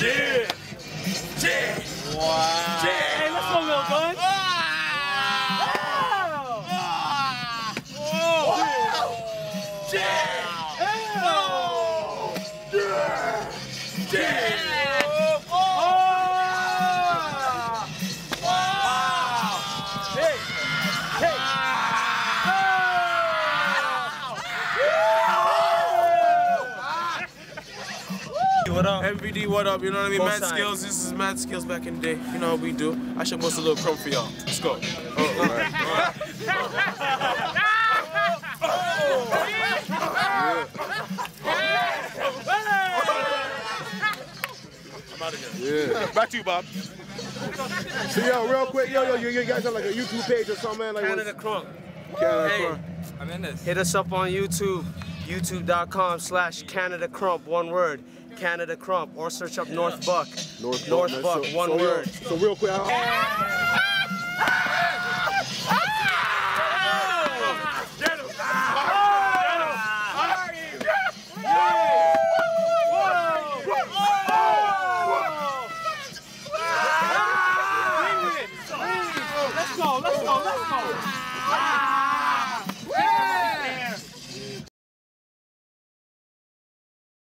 Yeah. Yeah. Wow. Yeah. Hey, let's go, little bud. What up? MVD, what up? You know what I mean? Both Mad sides. skills. This is mad skills back in the day. You know how we do. I should bust a little crump for y'all. Let's go. Oh, all right. All right. I'm out of here. Yeah. Back to you, Bob. So yo, real quick, yo, yo, you, you guys have like a YouTube page or something, man? Like Canada what's- Crunk. Canada Hey. Crunk. I'm in this. Hit us up on YouTube, youtube.com slash Canada Crump, one word. Canada Crump, or search up North Buck. North, North man. Buck, so, one so, yo, word. so real quick, how, Let's go, let's go, let's go.